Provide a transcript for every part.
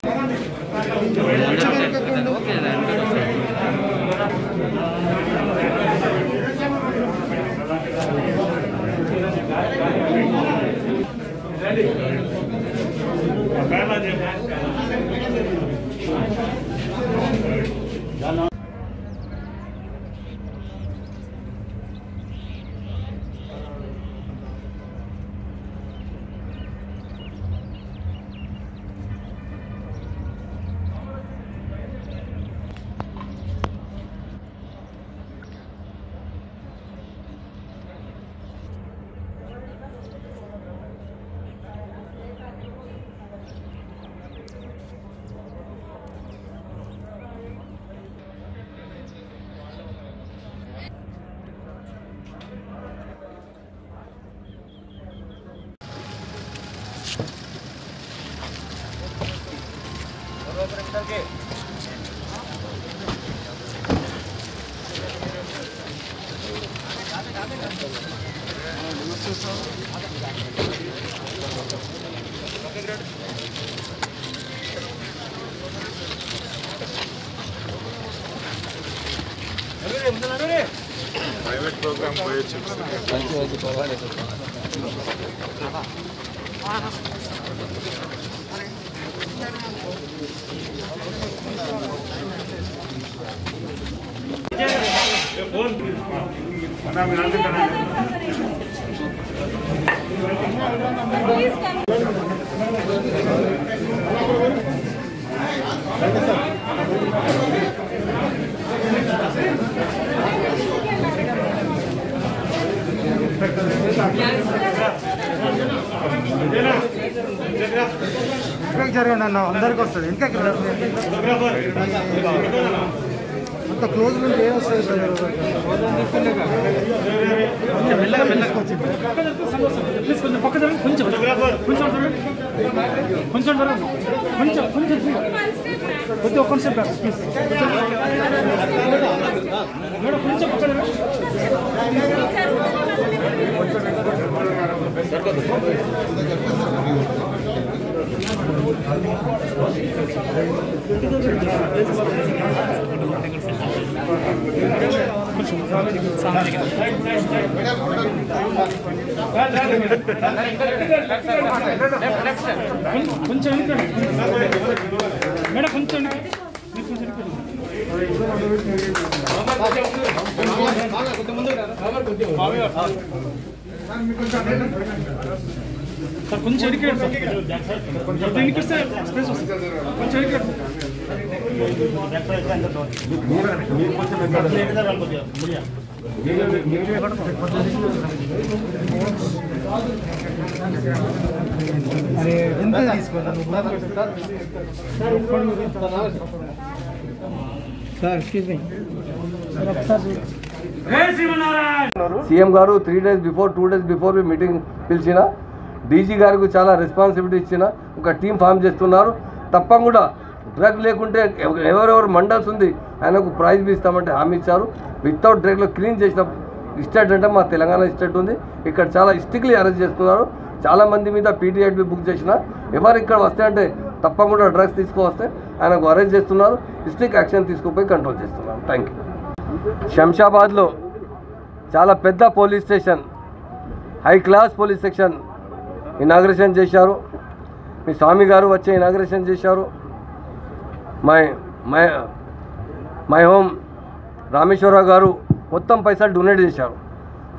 Gracias. Private programme పోయొచ్చు వెనకకి జరగండి అన్న అందరికి వస్తుంది వెనకకి అంత క్లోజ్ నుండి ఏం వస్తుంది సార్ మెల్లగా మెల్లగా ప్లీజ్ కొంచెం పక్క జరగండి కొంచెం కొంచెం జరగండి కొంచెం జరగండి కొంచెం కొంచెం కొద్దిగా ఒక్క నిమిషం బ్యాక్ ప్లీజ్ మేడం కొంచెం పక్క జరగండి కొంచెం- కొంచెం వెనక్కి మేడం కొంచెం వెనక్కి. మీరు కొంచెం వెనక్కి. సార్ కొంచెం వెనక్కి రండి సార్ కొంచెం వెనక్కి అరే ఎంత సార్ ఎక్స్క్యూజ్ మీ సీఎం గారు three days before two days before meeting పిలిచిన. డీజీ గారికి చాలా రెస్పాన్సిబిలిటీ ఇచ్చిన. ఒక టీం ఫామ్ చేస్తున్నారు. తప్పకుండా డ్రగ్ లేకుంటే ఎవరెవరు మండల్స్ ఉంది ఆయనకు ప్రైజ్ బి ఇస్తామంటే హామీ ఇచ్చారు. వితౌట్ డ్రగ్లో క్లీన్ చేసిన స్టేట్ అంటే మా తెలంగాణ స్టేట్ ఉంది. ఇక్కడ చాలా ఇస్టిక్లీ అరెస్ట్ చేస్తున్నారు. చాలా మంది మీద పీటీఐడి బుక్ చేసిన. ఎవరు ఇక్కడ వస్తే అంటే తప్పకుండా డ్రగ్స్ తీసుకువస్తే ఆయనకు అరెస్ట్ చేస్తున్నారు. స్టిక్ యాక్షన్ తీసుకుపోయి కంట్రోల్ చేస్తున్నారు. థ్యాంక్ యూ శంషాబాద్లో చాలా పెద్ద police station high class police section inauguration చేశారు. మీ స్వామి గారు వచ్చి ఇనాగ్రేషన్ చేశారు. My my my home Rameshwar Rao గారు మొత్తం పైసలు డొనేట్ చేశారు.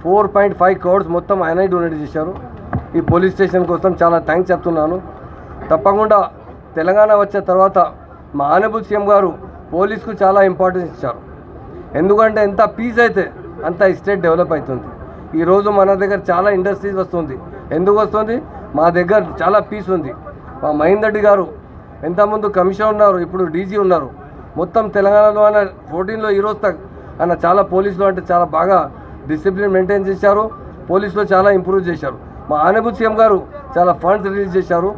ఫోర్ పాయింట్ ఫైవ్ క్రోడ్స్ మొత్తం ఆయనే డొనేట్ చేశారు. ఈ పోలీస్ స్టేషన్ కోసం చాలా థ్యాంక్స్ చెప్తున్నాను. తప్పకుండా తెలంగాణ వచ్చిన తర్వాత మా ఆనబుల్ సీఎం గారు పోలీస్కు చాలా ఇంపార్టెన్స్ ఇచ్చారు. ఎందుకంటే ఎంత పీస్ అయితే అంత స్టేట్ డెవలప్ అవుతుంది. ఈరోజు మన దగ్గర చాలా ఇండస్ట్రీస్ వస్తుంది. ఎందుకు వస్తుంది? మా దగ్గర చాలా పీస్ ఉంది. మా మహేందర్ రెడ్డి గారు ఎంతమంది కమిషన్ ఉన్నారు ఇప్పుడు డీజీ ఉన్నారు. మొత్తం తెలంగాణలో ఆయన ఫోర్టీన్లో ఈరోజు తక్ ఆయన చాలా పోలీసులు అంటే చాలా బాగా డిసిప్లిన్ మెయింటైన్ చేశారు పోలీసులో చాలా ఇంప్రూవ్ చేశారు. మా ఆనబుల్ సీఎం గారు చాలా ఫండ్స్ రిలీజ్ చేశారు.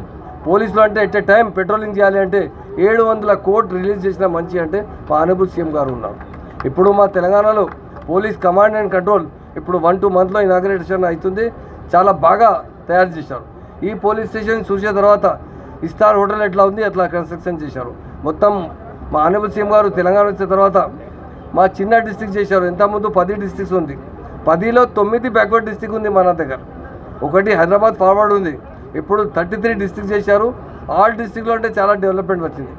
పోలీసులు అంటే ఎట్ ఏ టైం పెట్రోలింగ్ చేయాలి అంటే ఏడు వందల కోట్లు రిలీజ్ చేసిన మంచి అంటే మా ఆనబుల్ సీఎం గారు ఉన్నారు. ఇప్పుడు మా తెలంగాణలో పోలీస్ కమాండ్ అండ్ కంట్రోల్ ఇప్పుడు వన్ టూ మంత్లో ఇనాగ్రేషన్ అవుతుంది చాలా బాగా తయారు చేశారు. ఈ పోలీస్ స్టేషన్ చూసిన తర్వాత ఇస్తార్ హోటల్ ఎట్లా ఉంది? అట్లా కన్స్ట్రక్షన్ చేశారు. మొత్తం మా ఆనబుల్ సీఎం గారు తెలంగాణ వచ్చిన తర్వాత మా చిన్న డిస్టిక్ చేశారు. ఇంతకుముందు పది డిస్టిక్స్ ఉంది. పదిలో తొమ్మిది బ్యాక్వర్డ్ డిస్టిక్ ఉంది మన దగ్గర. ఒకటి హైదరాబాద్ ఫార్వర్డ్ ఉంది. ఇప్పుడు థర్టీ త్రీ డిస్టిక్ చేశారు. ఆల్ డిస్టిక్లో అంటే చాలా డెవలప్మెంట్ వచ్చింది.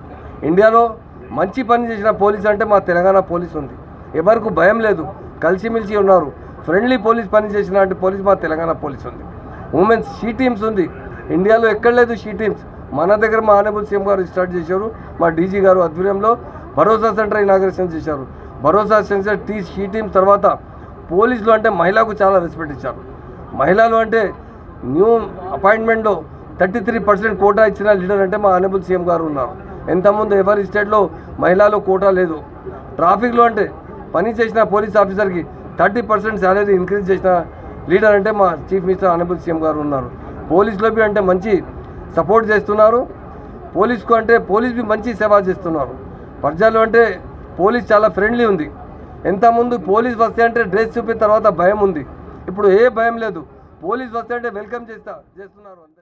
ఇండియాలో మంచి పని చేసిన పోలీస్ అంటే మా తెలంగాణ పోలీస్ ఉంది. ఎవరికి భయం లేదు. కలిసిమెలిసి ఉన్నారు. ఫ్రెండ్లీ పోలీస్ పని చేసిన పోలీస్ మా తెలంగాణ పోలీస్ ఉంది. ఉమెన్స్ షీ టీమ్స్ ఉంది. ఇండియాలో ఎక్కడ లేదు షీ టీమ్స్. మన దగ్గర మా ఆనబుల్ సీఎం గారు స్టార్ట్ చేశారు మా డీజీ గారు ఆధ్వర్యంలో భరోసా సెంటర్ ఇనాగ్రేషన్ చేశారు. భరోసా సెంటర్ టీ షీ టీమ్స్ తర్వాత పోలీసులు అంటే మహిళకు చాలా రెస్పెక్ట్ ఇచ్చారు. మహిళలు అంటే న్యూ అపాయింట్మెంట్లో థర్టీ త్రీ పర్సెంట్ కోటా ఇచ్చిన లీడర్ అంటే మా ఆనబుల్ సీఎం గారు ఉన్నారు. ఎంతమంది ఎవరి స్టేట్లో మహిళలు కోటా లేదు. ట్రాఫిక్లో అంటే పని చేసిన పోలీస్ ఆఫీసర్కి థర్టీ పర్సెంట్ శాలరీ ఇంక్రీజ్ చేసిన లీడర్ అంటే మా చీఫ్ మినిస్టర్ ఆనబుల్ సీఎం గారు ఉన్నారు. పోలీసులోకి అంటే మంచి సపోర్ట్ చేస్తున్నారు. పోలీస్కు అంటే పోలీస్ మంచి సేవ చేస్తున్నారు. ప్రజలు అంటే పోలీస్ చాలా ఫ్రెండ్లీ ఉంది. ఎంత ముందు పోలీస్ వస్తే అంటే డ్రెస్ చూపిన తర్వాత భయం ఉంది. ఇప్పుడు ఏ భయం లేదు. పోలీస్ వస్తే అంటే వెల్కమ్ చేస్తా చేస్తున్నారు అందరు.